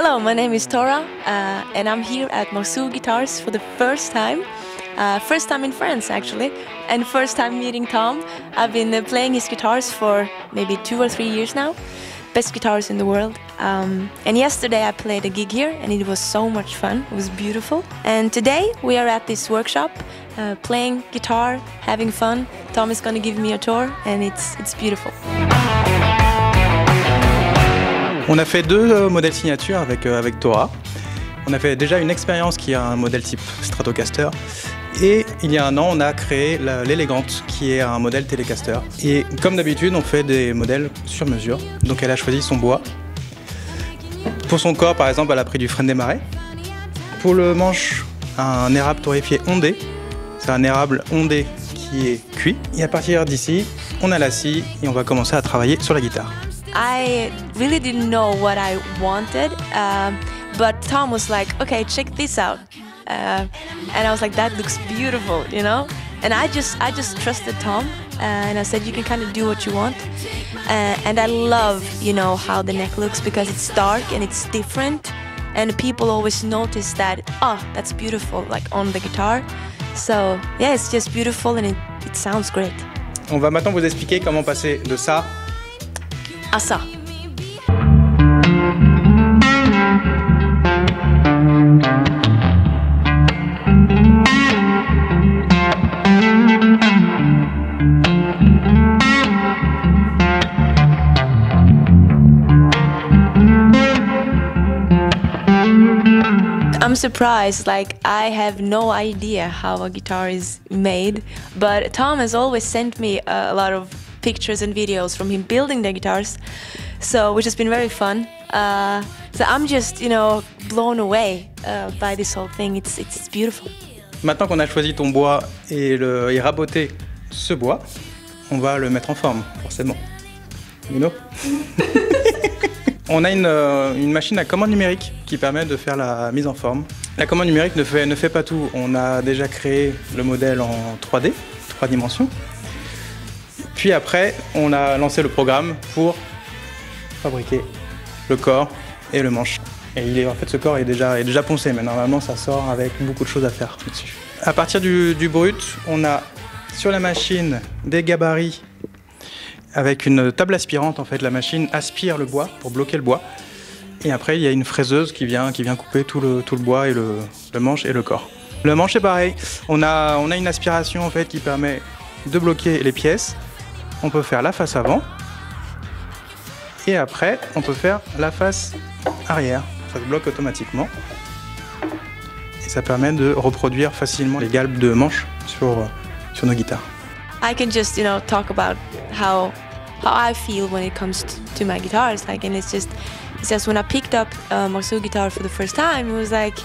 Hello, my name is Tora, uh, and I'm here at Morceau Guitars for the first time. Uh, first time in France, actually, and first time meeting Tom. I've been uh, playing his guitars for maybe two or three years now. Best guitars in the world. Um, and yesterday I played a gig here, and it was so much fun. It was beautiful. And today we are at this workshop, uh, playing guitar, having fun. Tom is gonna give me a tour, and it's it's beautiful. On a fait deux euh, modèles signature avec, euh, avec Tora. On a fait déjà une expérience qui a un modèle type Stratocaster et il y a un an, on a créé l'Élégante, qui est un modèle Telecaster. Et comme d'habitude, on fait des modèles sur mesure. Donc elle a choisi son bois. Pour son corps, par exemple, elle a pris du frêne des marais. Pour le manche, un érable torréfié ondé. C'est un érable ondé qui est cuit. Et à partir d'ici, on a la scie et on va commencer à travailler sur la guitare. I really didn't know what I wanted, um, but Tom was like, okay, check this out. uh, and I was like, that looks beautiful, you know. And I just I just trusted Tom, uh, and I said you can kind of do what you want. Uh, and I love you know how the neck looks because it's dark and it's different, and people always notice that oh that's beautiful like on the guitar. So yeah, it's just beautiful and it, it sounds great. On va maintenant vous expliquer comment passer de ça I'm surprised. Like I have no idea how a guitar is made, but Tom has always sent me a, lot of pictures and videos from him building the guitars, so which has been very fun. Uh, so I'm just, you know, blown away uh, by this whole thing. It's it's beautiful. Maintenant qu'on a choisi ton bois et, le, et raboté ce bois, on va le mettre en forme, forcément. You know? On a euh, une, machine à commande numérique qui permet de faire la mise en forme. La commande numérique ne fait, ne fait pas tout. On a déjà créé le modèle en 3D, 3 dimensions. Puis après, on a lancé le programme pour fabriquer le corps et le manche. Et en fait, ce corps est déjà, poncé, mais normalement, ça sort avec beaucoup de choses à faire dessus. À partir du, brut, on a sur la machine des gabarits avec une table aspirante, en fait, la machine aspire le bois pour bloquer le bois. Et après, il y a une fraiseuse qui vient, couper tout le, bois et le, manche et le corps. Le manche est pareil. On a, une aspiration qui permet de bloquer les pièces. On peut faire la face avant. Et après, on peut faire la face arrière. Ça se bloque automatiquement. Et ça permet de reproduire facilement les galbes de manche sur, sur nos guitares. I can just, you know, talk about how how I feel when it comes to, my guitars. Like, and it's just, it's just when I picked up a Marceau guitar for the first time, it was like,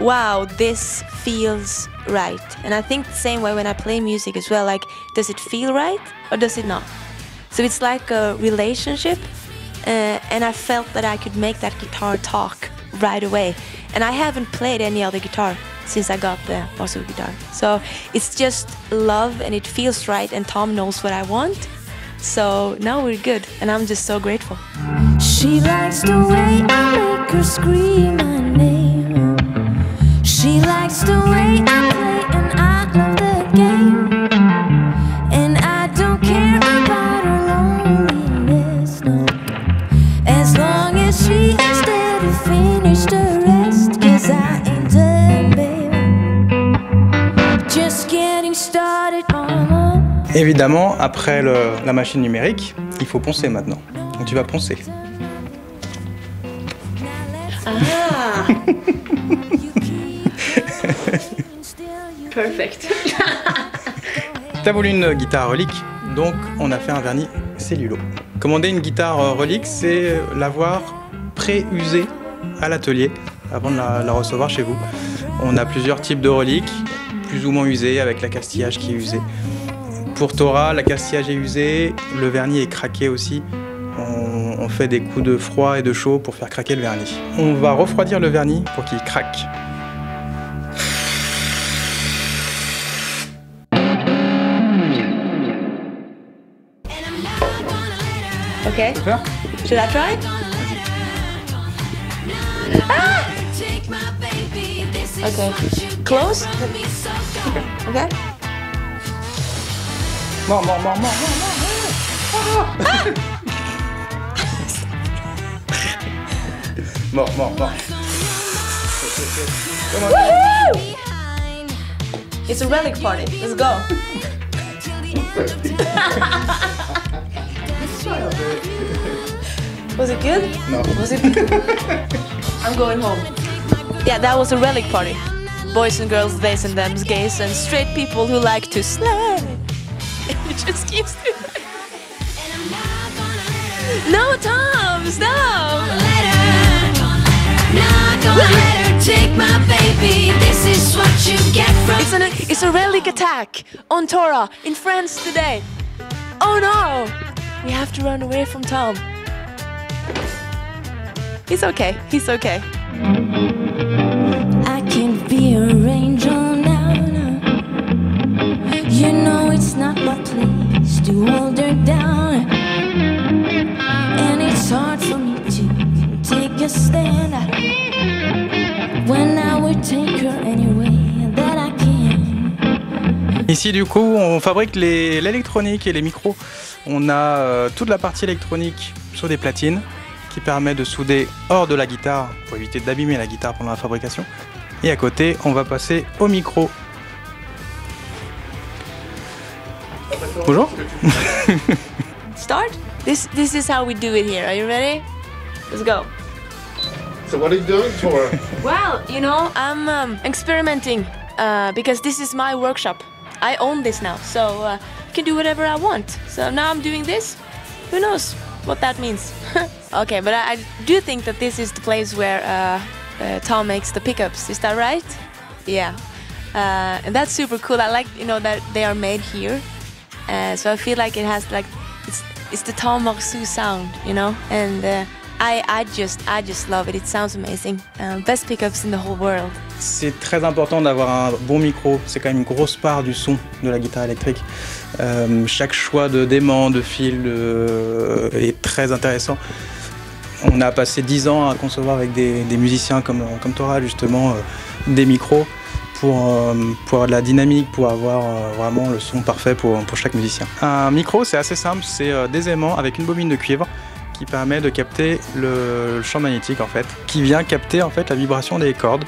wow, this feels right. And I think the same way when I play music as well. Like, does it feel right or does it not? So it's like a relationship, uh, and I felt that I could make that guitar talk right away. And I haven't played any other guitar since I got the Marceau guitar. So it's just love and it feels right, and Tom knows what I want. So now we're good, and I'm just so grateful. She likes the way I make her scream Évidemment, après la machine numérique, il faut poncer maintenant. Donc tu vas poncer. Ah Perfect. T'as voulu une guitare relique, donc on a fait un vernis cellulo. Commander une guitare relique, c'est l'avoir pré-usée à l'atelier avant de la, recevoir chez vous. On a plusieurs types de reliques, plus ou moins usées, avec la castillage qui est usé. Pour Tora, la castillage est usé, le vernis est craqué aussi. On, fait des coups de froid et de chaud pour faire craquer le vernis. On va refroidir le vernis pour qu'il craque. Okay. Sure. Should I try? Ah! Okay. Close? Okay. More, more, more, more, more, more. more. Ah! more, more, more. Woohoo! It's a relic party. Let's go. was it good? No. Was it? Good? I'm going home. Yeah, that was a relic party. Boys and girls, theys and thems, gays and straight people who like to slay. it just keeps doing No, Tom, stop! It's, an, it's a relic attack on Torah in France today. Oh no! We have to run away from Tom. He's okay. He's okay. I can be a angel now. now. You know it's not my place to hold her down. And it's hard for me to take a stand when I would take her anyway that I can. Ici, du coup, on fabrique les- l'électronique et les micros. On a euh, toute la partie électronique sur des platines qui permet de souder hors de la guitare pour éviter d'abîmer la guitare pendant la fabrication. Et à côté, on va passer au micro. Bonjour. Start? This this is how we do it here. Are you ready? Let's go. So what are you doing her? Well, you know, I'm um, experimenting uh, because this is my workshop. I own this now, so uh, can do whatever I want. So now I'm doing this. Who knows what that means? okay, but I, I do think that this is the place where uh, uh, Tom makes the pickups. Is that right? Yeah, uh, and that's super cool. I like you know that they are made here, uh, so I feel like it has like it's it's the Tom Marceau sound, you know, and. Uh, I, I just I just love it. It sounds amazing. Best pickups in the whole world. C'est très important d'avoir un bon micro. C'est quand même une grosse part du son de la guitare électrique. Euh, chaque choix de d'aimant, de fil euh, est très intéressant. On a passé 10 ans à concevoir avec des, des musiciens comme, comme Tora justement euh, des micros pour, euh, pour avoir de la dynamique, pour avoir euh, vraiment le son parfait pour, pour chaque musicien. Un micro c'est assez simple, c'est euh, des aimants avec une bobine de cuivre qui permet de capter le, champ magnétique en fait, qui vient capter en fait la vibration des cordes,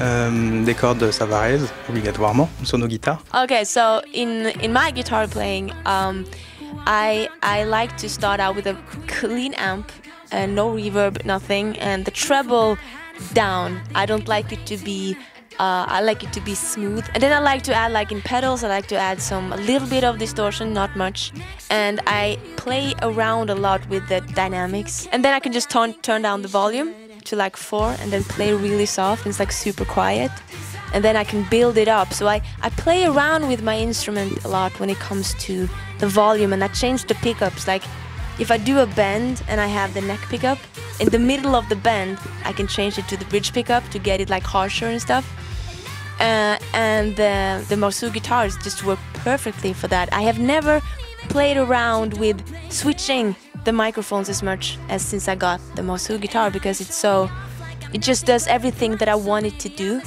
euh, des cordes Savarez obligatoirement sur nos guitares. Okay, so in in my guitar playing, um, I I like to start out with a clean amp and no reverb, nothing, and the treble down. I don't like it to be. Uh, I like it to be smooth, and then I like to add, like in pedals, I like to add some a little bit of distortion, not much, and I play around a lot with the dynamics, and then I can just turn turn down the volume to like four, and then play really soft, and it's like super quiet and then I can build it up. So I, I play around with my instrument a lot when it comes to the volume and I change the pickups. Like if I do a bend and I have the neck pickup, in the middle of the bend I can change it to the bridge pickup to get it like harsher and stuff. Uh, and the, the Marceau guitars just work perfectly for that. I have never played around with switching the microphones as much as since I got the Marceau guitar because it's so it just does everything that I want it to do.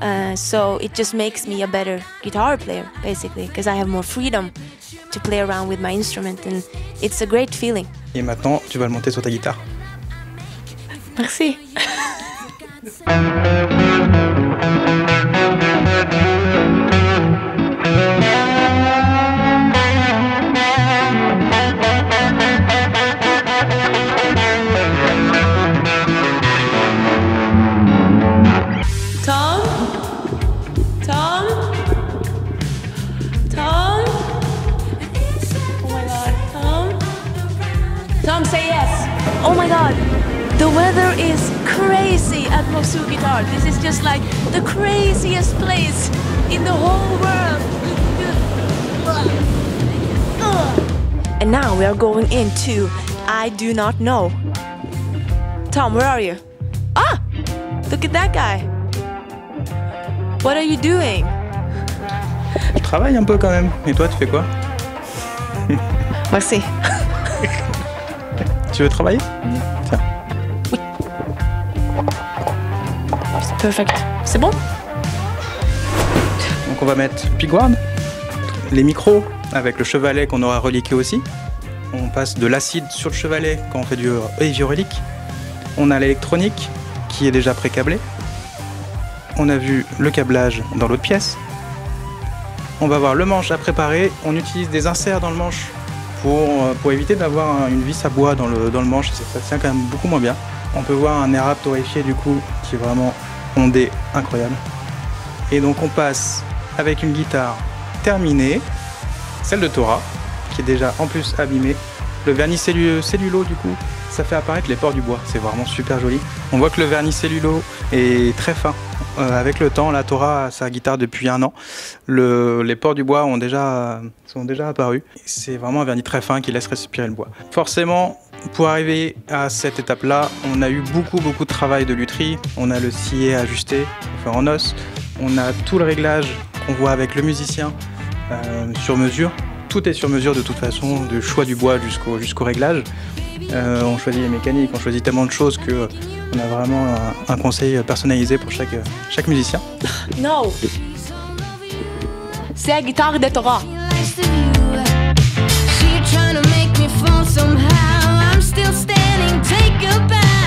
Uh, so it just makes me a better guitar player, basically, because I have more freedom to play around with my instrument, and it's a great feeling. Et maintenant, tu vas le monter sur ta guitare. Merci. my god, the weather is crazy at Mosu Guitar. This is just like the craziest place in the whole world. And now we are going into I do not know. Tom, where are you? Ah! Look at that guy. What are you doing? Je travaille un peu quand même. Et toi, tu fais quoi Merci. Tu veux travailler Tiens. C'est perfect. C'est bon? Donc on va mettre pigward, les micros avec le chevalet qu'on aura reliqué aussi. On passe de l'acide sur le chevalet quand on fait du heavy relique. On a l'électronique qui est déjà pré-câblée. On a vu le câblage dans l'autre pièce. On va voir le manche à préparer. On utilise des inserts dans le manche pour, euh, pour éviter d'avoir une vis à bois dans le, manche. Ça, tient quand même beaucoup moins bien. On peut voir un air torréfié du coup qui est vraiment ondé incroyable. Et donc on passe avec une guitare terminée, celle de Tora, qui est déjà en plus abîmée. Le vernis cellu- cellulo du coup, ça fait apparaître les pores du bois. C'est vraiment super joli. On voit que le vernis cellulo est très fin. Euh, avec le temps, la Tora a sa guitare depuis un an. Le- les pores du bois ont déjà, sont déjà apparus. C'est vraiment un vernis très fin qui laisse respirer le bois. Forcément, pour arriver à cette étape-là, on a eu beaucoup beaucoup de travail de lutherie. On a le scié ajusté, enfin en os. On a tout le réglage qu'on voit avec le musicien euh, sur mesure. Tout est sur mesure de toute façon, du choix du bois jusqu'au réglage. Euh, on choisit les mécaniques, on choisit tellement de choses que euh, on a vraiment un, un conseil personnalisé pour chaque, chaque musicien. No. C'est la guitare de Torah. Nice of you. She trying to make me fall somehow. I'm still standing. Take a bow.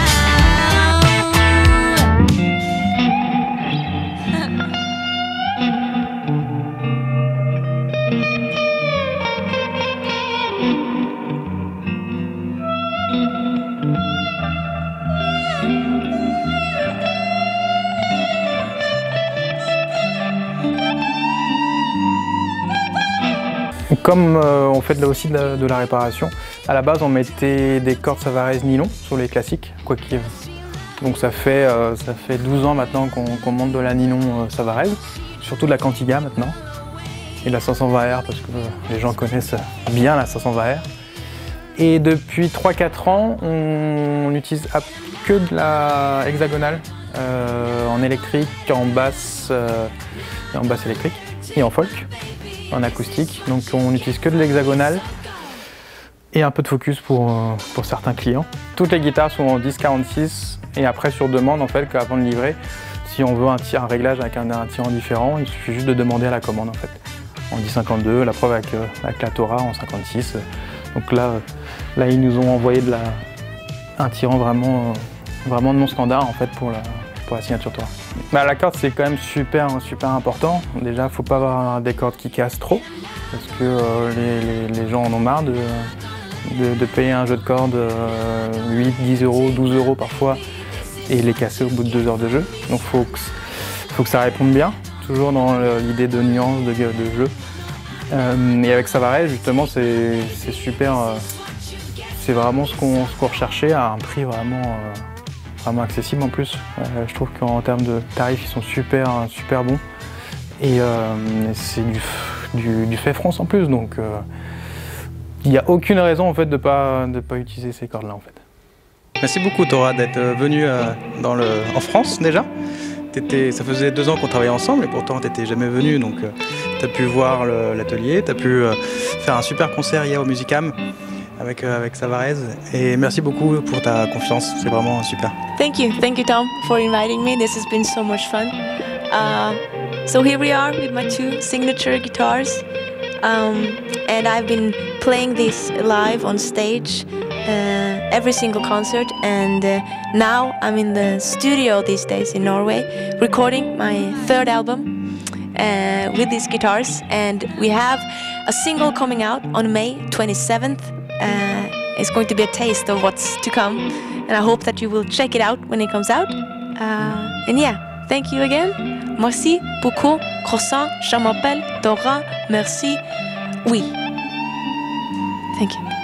Comme euh, on fait de- aussi de la, réparation, à la base on mettait des cordes Savarez nylon sur les classiques, quoi qu'il Donc ça fait, euh, ça fait 12 ans maintenant qu'on monte de la nylon euh, Savarez, surtout de la Cantiga maintenant, et de la 520R parce que les gens connaissent bien la 520R. Et depuis 3-4 ans, on n'utilise que de la hexagonale en électrique, en basse, en basse électrique et en folk en acoustique. Donc on n'utilise que de l'hexagonal et un peu de focus pour, euh, pour certains clients. Toutes les guitares sont en 10-46 et après sur demande en fait qu'avant de livrer, si on veut un, tir, un réglage avec un, un tirant différent, il suffit juste de demander à la commande en fait. En 10-52, la preuve avec, euh, avec la Torah en 56. euh. Donc là, là ils nous ont envoyé de la, un tirant vraiment, euh, vraiment mon standard en fait pour la, pour la signature Torah. Bah, la corde c'est quand même super super important. Déjà faut pas avoir des cordes qui cassent trop parce que euh, les, gens en ont marre de, de, payer un jeu de cordes euh, 8, 10 euros, 12 euros parfois et les casser au bout de deux heures de jeu. Donc faut que, faut que ça réponde bien, toujours dans l'idée de nuance de, jeu. Euh, et avec Savaret justement c'est super, euh, c'est vraiment ce qu'on recherchait à un prix vraiment vraiment accessible en plus. Euh, je trouve qu'en termes de tarifs, ils sont super, super bons. Et euh, c'est du, du, fait France en plus, donc euh, il n'y a aucune raison en fait de ne pas, de pas utiliser ces cordes-là en fait. Merci beaucoup Tora d'être venu dans le, en France déjà. Ça faisait deux ans qu'on travaillait ensemble et pourtant tu n'étais jamais venu. Donc tu as pu voir l'atelier, tu as pu faire un super concert hier au Musicam avec, euh, avec Savarez. Et merci beaucoup pour ta confiance, c'est vraiment super. Thank you. Thank you, Tom, for inviting me. This has been so much fun. Uh, so here we are with my two signature guitars. Um, and I've been playing this live on stage uh, every single concert. And uh, now I'm in the studio these days in Norway recording my third album uh, with these guitars. And we have a single coming out on May 27th. Uh, it's going to be a taste of what's to come. And I hope that you will check it out when it comes out. Uh, and yeah, thank you again. Merci beaucoup. Croissant, je m'appelle Dora. Merci. Oui. Thank you.